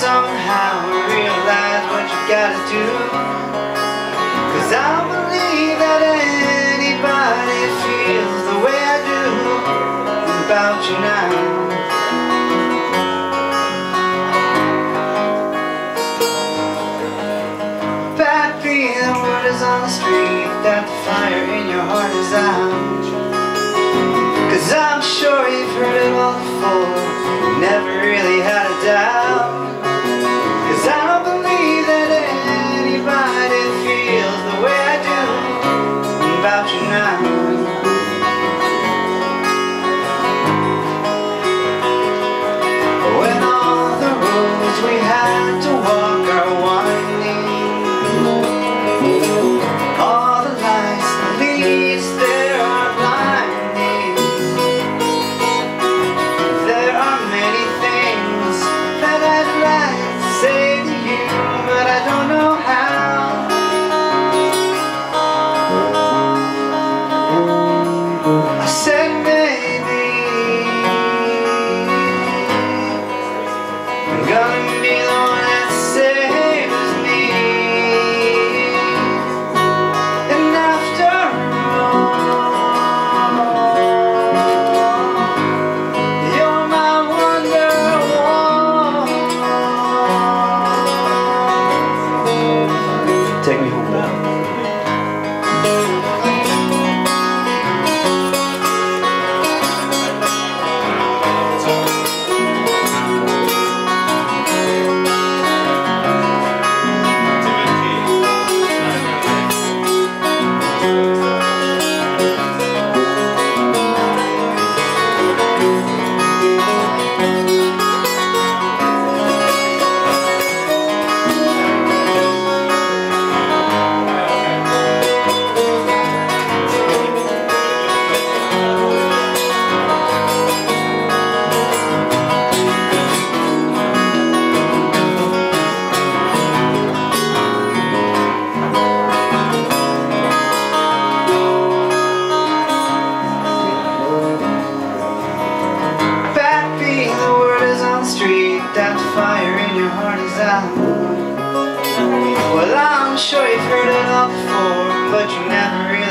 somehow realize what you gotta do. Cause I believe that anybody feels the way I do about you now. Bad the word is on the street that the fire in your heart is out. Cause I'm sure Take me. Well, I'm sure you've heard it all before, but you never